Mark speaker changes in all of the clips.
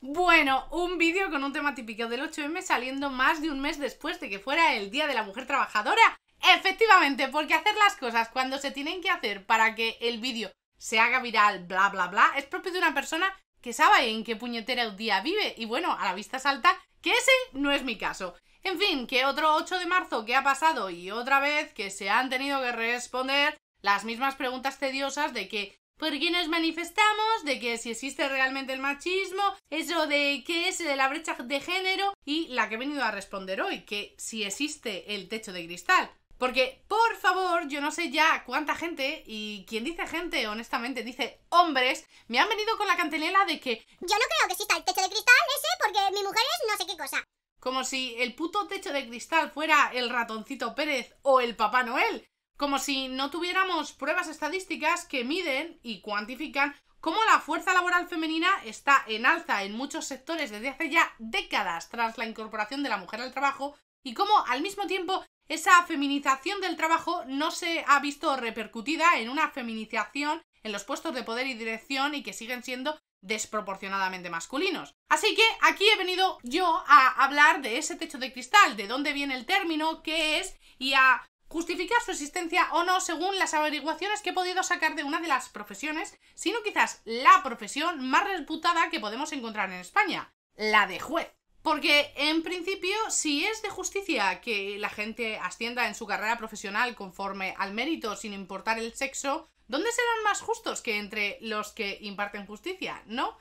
Speaker 1: Bueno, un vídeo con un tema típico del 8M saliendo más de un mes después de que fuera el Día de la Mujer Trabajadora. Efectivamente, porque hacer las cosas cuando se tienen que hacer para que el vídeo se haga viral, bla bla bla, es propio de una persona que sabe en qué puñetera día vive. Y bueno, a la vista salta que ese no es mi caso. En fin, que otro 8 de marzo que ha pasado y otra vez que se han tenido que responder las mismas preguntas tediosas de que ¿Por qué nos manifestamos? De que si existe realmente el machismo, eso de qué es de la brecha de género y la que he venido a responder hoy, que si existe el techo de cristal. Porque, por favor, yo no sé ya cuánta gente, y quien dice gente, honestamente, dice hombres, me han venido con la cantelera de que
Speaker 2: yo no creo que exista el techo de cristal ese porque mi mujer es no sé qué cosa.
Speaker 1: Como si el puto techo de cristal fuera el ratoncito Pérez o el Papá Noel como si no tuviéramos pruebas estadísticas que miden y cuantifican cómo la fuerza laboral femenina está en alza en muchos sectores desde hace ya décadas tras la incorporación de la mujer al trabajo y cómo al mismo tiempo esa feminización del trabajo no se ha visto repercutida en una feminización en los puestos de poder y dirección y que siguen siendo desproporcionadamente masculinos. Así que aquí he venido yo a hablar de ese techo de cristal, de dónde viene el término, qué es y a justificar su existencia o no según las averiguaciones que he podido sacar de una de las profesiones, sino quizás la profesión más reputada que podemos encontrar en España, la de juez. Porque en principio, si es de justicia que la gente ascienda en su carrera profesional conforme al mérito sin importar el sexo, ¿dónde serán más justos que entre los que imparten justicia? ¿No?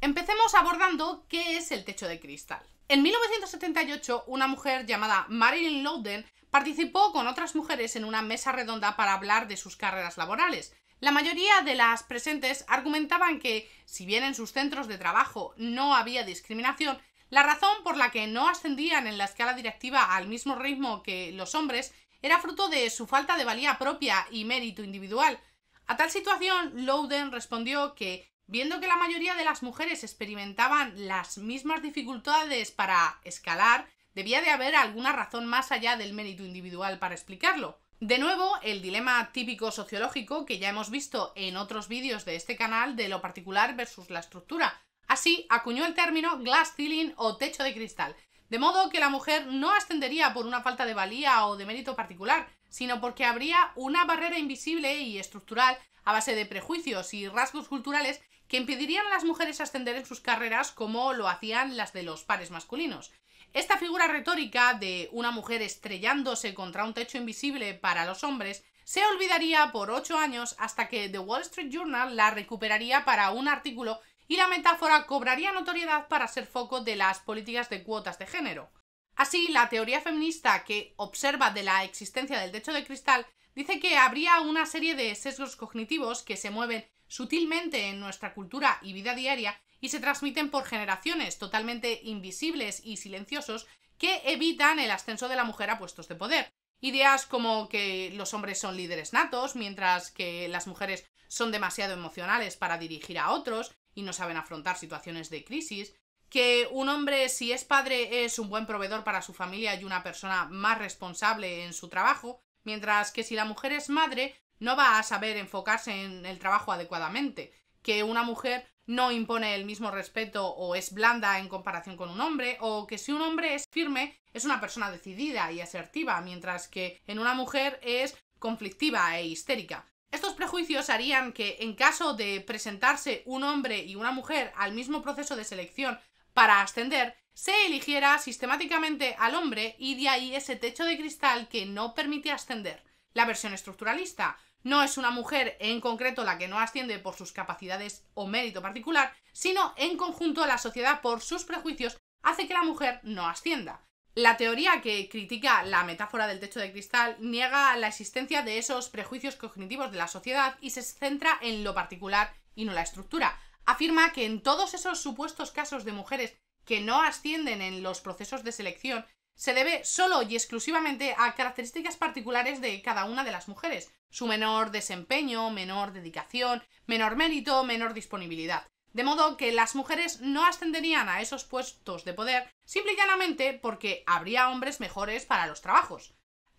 Speaker 1: Empecemos abordando qué es el techo de cristal. En 1978, una mujer llamada Marilyn Loudon participó con otras mujeres en una mesa redonda para hablar de sus carreras laborales. La mayoría de las presentes argumentaban que, si bien en sus centros de trabajo no había discriminación, la razón por la que no ascendían en la escala directiva al mismo ritmo que los hombres era fruto de su falta de valía propia y mérito individual. A tal situación, Loudon respondió que, viendo que la mayoría de las mujeres experimentaban las mismas dificultades para escalar, Debía de haber alguna razón más allá del mérito individual para explicarlo. De nuevo, el dilema típico sociológico que ya hemos visto en otros vídeos de este canal de lo particular versus la estructura. Así acuñó el término glass ceiling o techo de cristal, de modo que la mujer no ascendería por una falta de valía o de mérito particular, sino porque habría una barrera invisible y estructural a base de prejuicios y rasgos culturales que impedirían a las mujeres ascender en sus carreras como lo hacían las de los pares masculinos. Esta figura retórica de una mujer estrellándose contra un techo invisible para los hombres se olvidaría por ocho años hasta que The Wall Street Journal la recuperaría para un artículo y la metáfora cobraría notoriedad para ser foco de las políticas de cuotas de género. Así, la teoría feminista que observa de la existencia del techo de cristal dice que habría una serie de sesgos cognitivos que se mueven sutilmente en nuestra cultura y vida diaria y se transmiten por generaciones totalmente invisibles y silenciosos que evitan el ascenso de la mujer a puestos de poder. Ideas como que los hombres son líderes natos, mientras que las mujeres son demasiado emocionales para dirigir a otros y no saben afrontar situaciones de crisis, que un hombre si es padre es un buen proveedor para su familia y una persona más responsable en su trabajo, mientras que si la mujer es madre no va a saber enfocarse en el trabajo adecuadamente, que una mujer no impone el mismo respeto o es blanda en comparación con un hombre, o que si un hombre es firme es una persona decidida y asertiva, mientras que en una mujer es conflictiva e histérica. Estos prejuicios harían que en caso de presentarse un hombre y una mujer al mismo proceso de selección para ascender, se eligiera sistemáticamente al hombre y de ahí ese techo de cristal que no permite ascender. La versión estructuralista, no es una mujer en concreto la que no asciende por sus capacidades o mérito particular, sino en conjunto la sociedad por sus prejuicios hace que la mujer no ascienda. La teoría que critica la metáfora del techo de cristal niega la existencia de esos prejuicios cognitivos de la sociedad y se centra en lo particular y no la estructura. Afirma que en todos esos supuestos casos de mujeres que no ascienden en los procesos de selección se debe solo y exclusivamente a características particulares de cada una de las mujeres, su menor desempeño, menor dedicación, menor mérito, menor disponibilidad. De modo que las mujeres no ascenderían a esos puestos de poder simple y llanamente porque habría hombres mejores para los trabajos.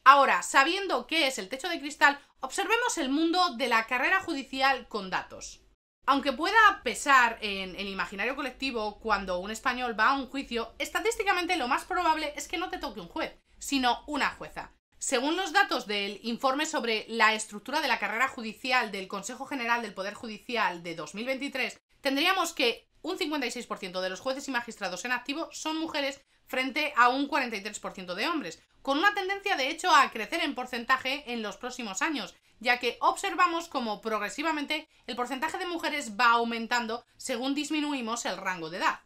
Speaker 1: Ahora, sabiendo qué es el techo de cristal, observemos el mundo de la carrera judicial con datos. Aunque pueda pesar en el imaginario colectivo cuando un español va a un juicio, estadísticamente lo más probable es que no te toque un juez, sino una jueza. Según los datos del informe sobre la estructura de la carrera judicial del Consejo General del Poder Judicial de 2023, tendríamos que un 56% de los jueces y magistrados en activo son mujeres frente a un 43% de hombres, con una tendencia de hecho a crecer en porcentaje en los próximos años, ya que observamos como progresivamente el porcentaje de mujeres va aumentando según disminuimos el rango de edad.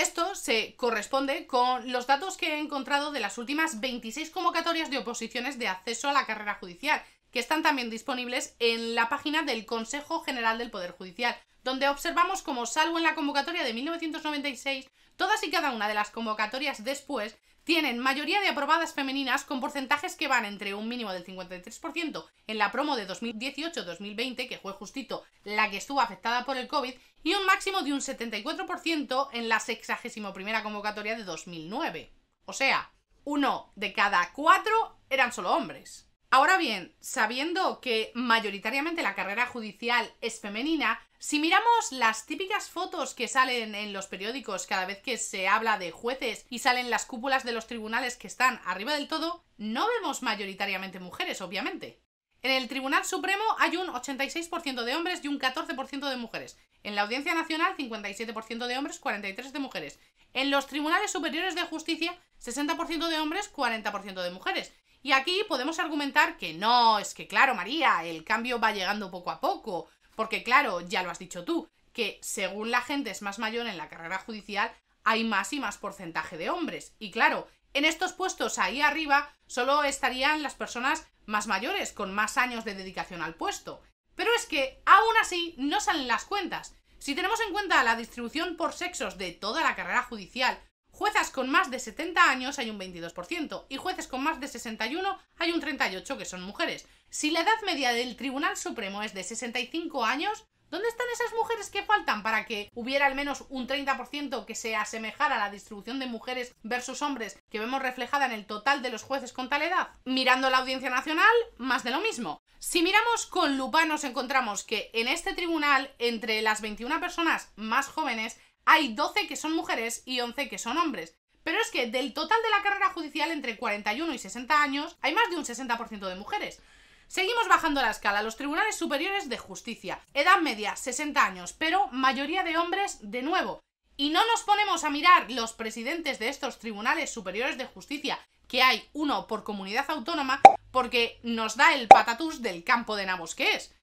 Speaker 1: Esto se corresponde con los datos que he encontrado de las últimas 26 convocatorias de oposiciones de acceso a la carrera judicial, que están también disponibles en la página del Consejo General del Poder Judicial, donde observamos como, salvo en la convocatoria de 1996, todas y cada una de las convocatorias después tienen mayoría de aprobadas femeninas con porcentajes que van entre un mínimo del 53% en la promo de 2018-2020, que fue justito la que estuvo afectada por el COVID, y un máximo de un 74% en la 61 convocatoria de 2009. O sea, uno de cada cuatro eran solo hombres. Ahora bien, sabiendo que mayoritariamente la carrera judicial es femenina, si miramos las típicas fotos que salen en los periódicos cada vez que se habla de jueces y salen las cúpulas de los tribunales que están arriba del todo, no vemos mayoritariamente mujeres, obviamente. En el Tribunal Supremo hay un 86% de hombres y un 14% de mujeres. En la Audiencia Nacional, 57% de hombres, 43% de mujeres. En los Tribunales Superiores de Justicia, 60% de hombres, 40% de mujeres. Y aquí podemos argumentar que no, es que claro, María, el cambio va llegando poco a poco. Porque claro, ya lo has dicho tú, que según la gente es más mayor en la carrera judicial, hay más y más porcentaje de hombres. Y claro, en estos puestos ahí arriba solo estarían las personas más mayores, con más años de dedicación al puesto. Pero es que, aún así, no salen las cuentas. Si tenemos en cuenta la distribución por sexos de toda la carrera judicial, juezas con más de 70 años hay un 22% y jueces con más de 61 hay un 38% que son mujeres. Si la edad media del Tribunal Supremo es de 65 años, ¿dónde están esas mujeres que faltan para que hubiera al menos un 30% que se asemejara a la distribución de mujeres versus hombres que vemos reflejada en el total de los jueces con tal edad? Mirando la Audiencia Nacional, más de lo mismo. Si miramos con lupa nos encontramos que en este tribunal, entre las 21 personas más jóvenes, hay 12 que son mujeres y 11 que son hombres. Pero es que del total de la carrera judicial entre 41 y 60 años hay más de un 60% de mujeres. Seguimos bajando la escala. Los tribunales superiores de justicia. Edad media, 60 años, pero mayoría de hombres de nuevo. Y no nos ponemos a mirar los presidentes de estos tribunales superiores de justicia, que hay uno por comunidad autónoma, porque nos da el patatús del campo de nabos que es.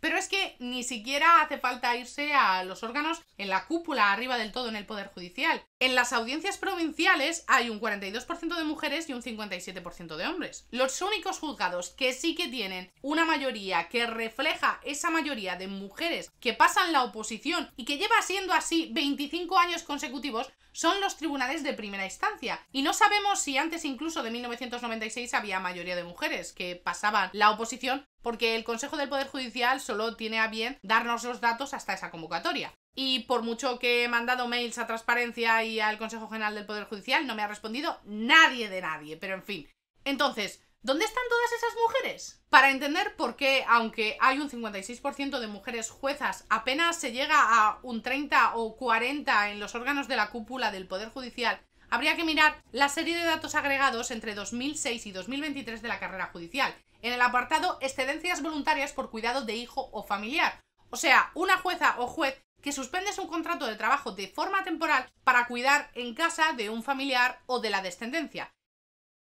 Speaker 1: Pero es que ni siquiera hace falta irse a los órganos en la cúpula, arriba del todo en el Poder Judicial. En las audiencias provinciales hay un 42% de mujeres y un 57% de hombres. Los únicos juzgados que sí que tienen una mayoría que refleja esa mayoría de mujeres que pasan la oposición y que lleva siendo así 25 años consecutivos son los tribunales de primera instancia. Y no sabemos si antes incluso de 1996 había mayoría de mujeres que pasaban la oposición porque el Consejo del Poder Judicial solo tiene a bien darnos los datos hasta esa convocatoria. Y por mucho que he mandado mails a Transparencia y al Consejo General del Poder Judicial, no me ha respondido nadie de nadie. Pero en fin. Entonces, ¿Dónde están todas esas mujeres? Para entender por qué, aunque hay un 56% de mujeres juezas, apenas se llega a un 30 o 40 en los órganos de la cúpula del Poder Judicial, habría que mirar la serie de datos agregados entre 2006 y 2023 de la carrera judicial, en el apartado excedencias voluntarias por cuidado de hijo o familiar. O sea, una jueza o juez que suspende su contrato de trabajo de forma temporal para cuidar en casa de un familiar o de la descendencia.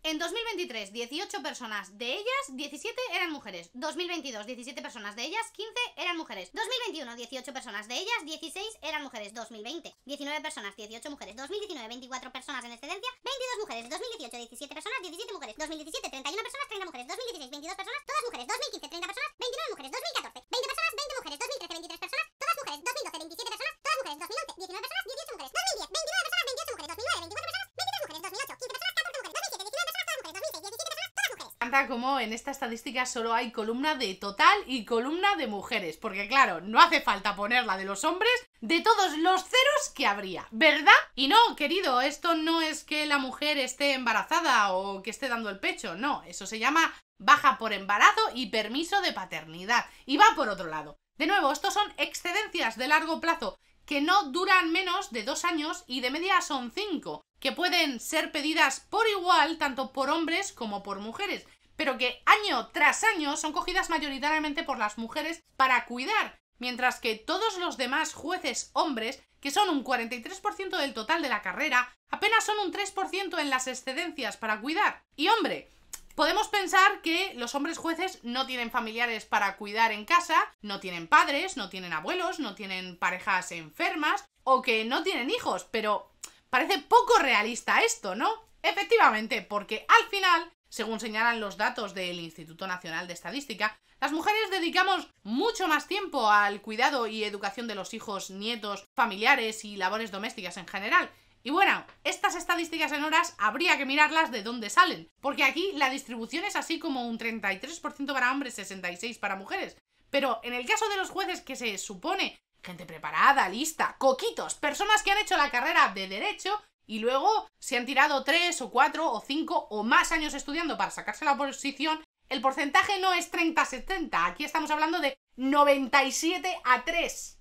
Speaker 2: En 2023, 18 personas, de ellas 17 eran mujeres. 2022, 17 personas, de ellas 15 eran mujeres. 2021, 18 personas, de ellas 16 eran mujeres. 2020, 19 personas, 18 mujeres. 2019, 24 personas en excedencia, 22 mujeres. 2018, 17 personas, 17 mujeres. 2017, 31 personas, 30 mujeres. 2016, 22 personas, todas mujeres. 2015, 30 personas,
Speaker 1: como en esta estadística solo hay columna de total y columna de mujeres, porque claro, no hace falta poner la de los hombres de todos los ceros que habría, ¿verdad? Y no, querido, esto no es que la mujer esté embarazada o que esté dando el pecho, no, eso se llama baja por embarazo y permiso de paternidad. Y va por otro lado. De nuevo, estos son excedencias de largo plazo que no duran menos de dos años y de media son cinco, que pueden ser pedidas por igual tanto por hombres como por mujeres, pero que año tras año son cogidas mayoritariamente por las mujeres para cuidar, mientras que todos los demás jueces hombres, que son un 43% del total de la carrera, apenas son un 3% en las excedencias para cuidar. Y hombre, Podemos pensar que los hombres jueces no tienen familiares para cuidar en casa, no tienen padres, no tienen abuelos, no tienen parejas enfermas o que no tienen hijos, pero parece poco realista esto, ¿no? Efectivamente, porque al final, según señalan los datos del Instituto Nacional de Estadística, las mujeres dedicamos mucho más tiempo al cuidado y educación de los hijos, nietos, familiares y labores domésticas en general, y bueno, estas estadísticas en horas habría que mirarlas de dónde salen, porque aquí la distribución es así como un 33% para hombres, 66% para mujeres. Pero en el caso de los jueces que se supone gente preparada, lista, coquitos, personas que han hecho la carrera de derecho y luego se han tirado 3 o 4 o 5 o más años estudiando para sacarse la oposición, el porcentaje no es 30-70, aquí estamos hablando de 97 a 3.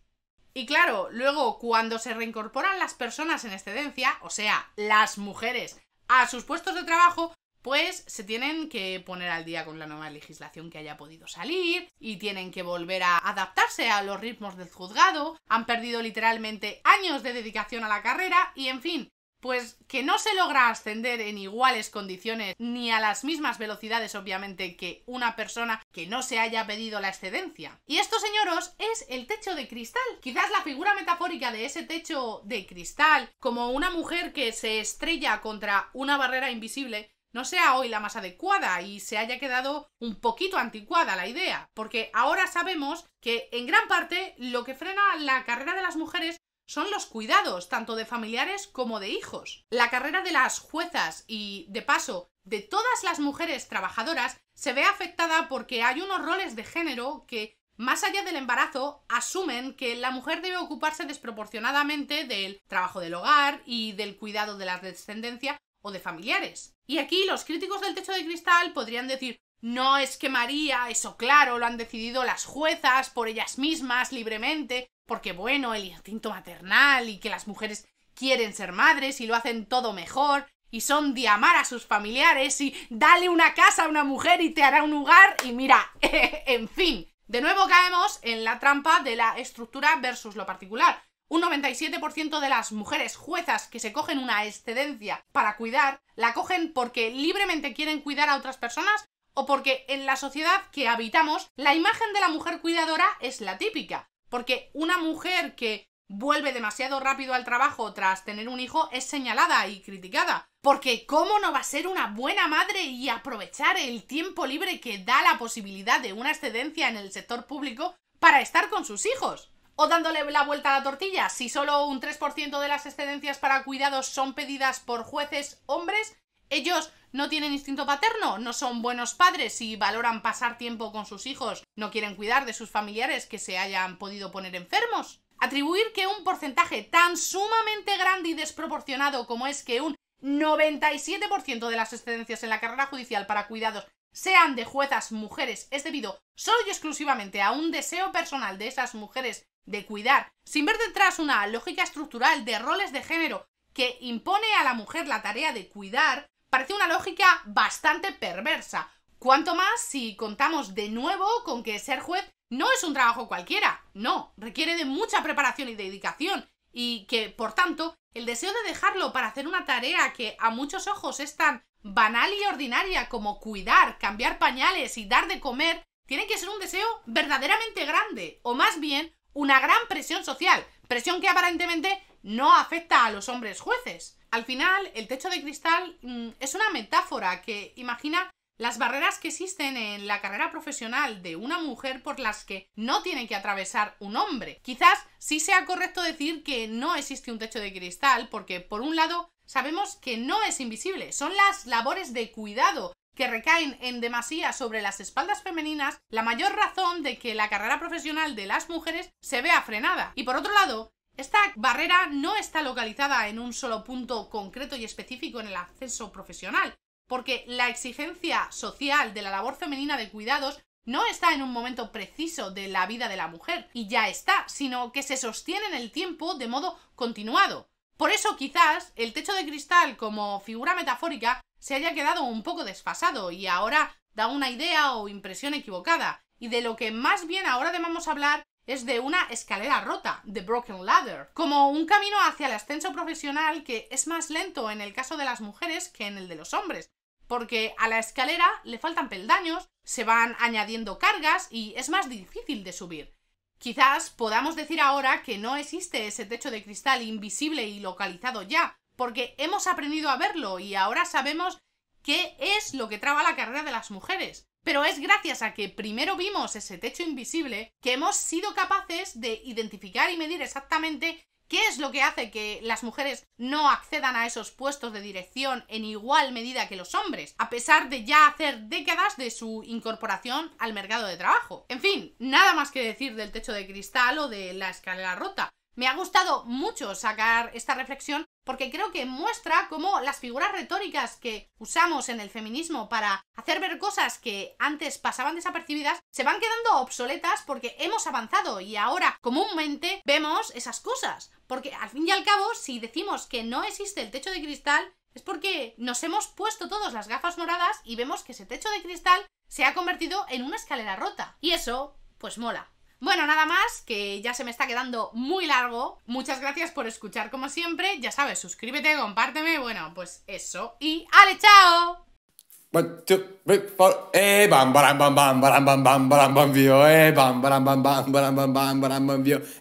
Speaker 1: Y claro, luego cuando se reincorporan las personas en excedencia, o sea, las mujeres, a sus puestos de trabajo, pues se tienen que poner al día con la nueva legislación que haya podido salir y tienen que volver a adaptarse a los ritmos del juzgado, han perdido literalmente años de dedicación a la carrera y en fin, pues que no se logra ascender en iguales condiciones ni a las mismas velocidades obviamente que una persona que no se haya pedido la excedencia. Y esto, señoros, es el techo de cristal. Quizás la figura metafórica de ese techo de cristal, como una mujer que se estrella contra una barrera invisible, no sea hoy la más adecuada y se haya quedado un poquito anticuada la idea, porque ahora sabemos que en gran parte lo que frena la carrera de las mujeres son los cuidados, tanto de familiares como de hijos. La carrera de las juezas y, de paso, de todas las mujeres trabajadoras se ve afectada porque hay unos roles de género que, más allá del embarazo, asumen que la mujer debe ocuparse desproporcionadamente del trabajo del hogar y del cuidado de la descendencia o de familiares. Y aquí los críticos del techo de cristal podrían decir no es que María, eso claro, lo han decidido las juezas por ellas mismas, libremente, porque bueno, el instinto maternal y que las mujeres quieren ser madres y lo hacen todo mejor y son de amar a sus familiares y dale una casa a una mujer y te hará un lugar y mira, en fin, de nuevo caemos en la trampa de la estructura versus lo particular. Un 97% de las mujeres juezas que se cogen una excedencia para cuidar, la cogen porque libremente quieren cuidar a otras personas o porque en la sociedad que habitamos la imagen de la mujer cuidadora es la típica. Porque una mujer que vuelve demasiado rápido al trabajo tras tener un hijo es señalada y criticada. Porque ¿cómo no va a ser una buena madre y aprovechar el tiempo libre que da la posibilidad de una excedencia en el sector público para estar con sus hijos? O dándole la vuelta a la tortilla, si solo un 3% de las excedencias para cuidados son pedidas por jueces hombres, ellos no tienen instinto paterno, no son buenos padres y valoran pasar tiempo con sus hijos, no quieren cuidar de sus familiares que se hayan podido poner enfermos. Atribuir que un porcentaje tan sumamente grande y desproporcionado como es que un 97% de las excedencias en la carrera judicial para cuidados sean de juezas mujeres es debido solo y exclusivamente a un deseo personal de esas mujeres de cuidar, sin ver detrás una lógica estructural de roles de género que impone a la mujer la tarea de cuidar, parece una lógica bastante perversa. Cuanto más si contamos de nuevo con que ser juez no es un trabajo cualquiera, no, requiere de mucha preparación y dedicación, y que, por tanto, el deseo de dejarlo para hacer una tarea que a muchos ojos es tan banal y ordinaria como cuidar, cambiar pañales y dar de comer, tiene que ser un deseo verdaderamente grande, o más bien una gran presión social, presión que aparentemente no afecta a los hombres jueces. Al final, el techo de cristal mm, es una metáfora que imagina las barreras que existen en la carrera profesional de una mujer por las que no tiene que atravesar un hombre. Quizás sí sea correcto decir que no existe un techo de cristal porque, por un lado, sabemos que no es invisible, son las labores de cuidado que recaen en demasía sobre las espaldas femeninas la mayor razón de que la carrera profesional de las mujeres se vea frenada. Y por otro lado, esta barrera no está localizada en un solo punto concreto y específico en el acceso profesional, porque la exigencia social de la labor femenina de cuidados no está en un momento preciso de la vida de la mujer y ya está, sino que se sostiene en el tiempo de modo continuado. Por eso quizás el techo de cristal como figura metafórica se haya quedado un poco desfasado y ahora da una idea o impresión equivocada. Y de lo que más bien ahora debemos hablar es de una escalera rota, The Broken Ladder, como un camino hacia el ascenso profesional que es más lento en el caso de las mujeres que en el de los hombres, porque a la escalera le faltan peldaños, se van añadiendo cargas y es más difícil de subir. Quizás podamos decir ahora que no existe ese techo de cristal invisible y localizado ya, porque hemos aprendido a verlo y ahora sabemos qué es lo que traba la carrera de las mujeres. Pero es gracias a que primero vimos ese techo invisible que hemos sido capaces de identificar y medir exactamente qué es lo que hace que las mujeres no accedan a esos puestos de dirección en igual medida que los hombres, a pesar de ya hacer décadas de su incorporación al mercado de trabajo. En fin, nada más que decir del techo de cristal o de la escalera rota. Me ha gustado mucho sacar esta reflexión porque creo que muestra cómo las figuras retóricas que usamos en el feminismo para hacer ver cosas que antes pasaban desapercibidas se van quedando obsoletas porque hemos avanzado y ahora comúnmente vemos esas cosas. Porque al fin y al cabo, si decimos que no existe el techo de cristal, es porque nos hemos puesto todos las gafas moradas y vemos que ese techo de cristal se ha convertido en una escalera rota. Y eso, pues mola. Bueno, nada más, que ya se me está quedando muy largo. Muchas gracias por escuchar como siempre. Ya sabes, suscríbete, compárteme, bueno, pues eso. Y ¡ale, chao!